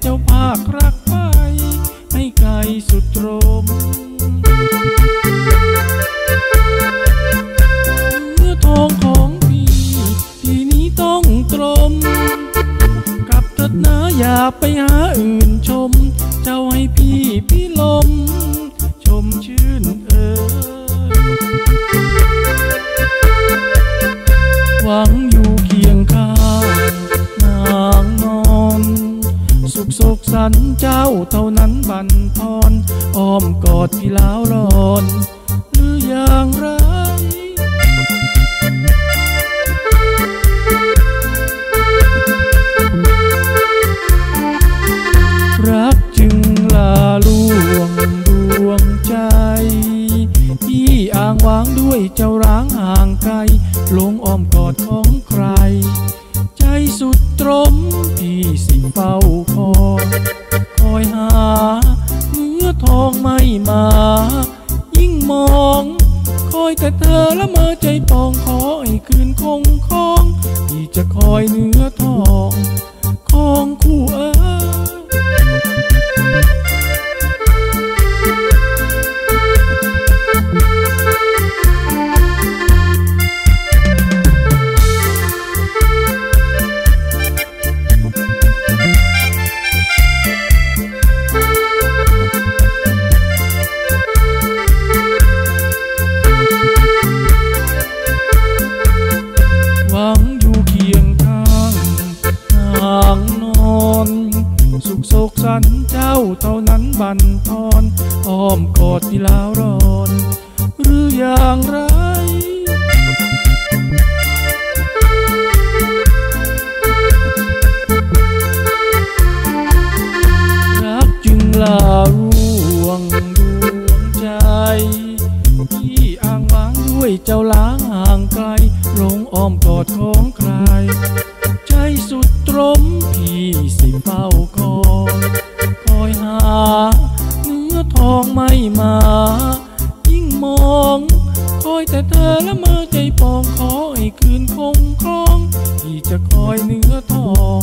เจ้าภาครักไป ให้ไกลสุดตรมเนื้อทองของพี่ทีนี้ต้องตรม กลับเถิดนะอย่าไปหาอื่นชม สันเจ้าเท่านั้นบันทอนอ้อมกอดพี่ลาวร้อน หรืออย่างไรรักจึงลาลวงดวงใจพี่อ้างว้างด้วยเจ้าร้างห่างไกลลงอ้อมกอดของใคร สุดตรมพี่สิเฝ้าคอยคอยหา เมื่อทองไม่มา ยิ่งมอง คอยแต่เธอละเมอใจปองขอให้คืนคงคองพี่จะคอยเนื้อทอง เจ้าเท่านั้นบันทอนอ้อมกอดที่ลาวร้อน หรืออย่างไรรักจึงลาร่วงดวงใจพี่อ้างว้างด้วยเจ้าล้างห่างไกลลงอ้อมกอดของใคร ใจสุดตรมพี่สิเฝ้า แต่เธอละเมอใจปองขอให้คืนคงครอง ที่จะคอยเนื้อทอง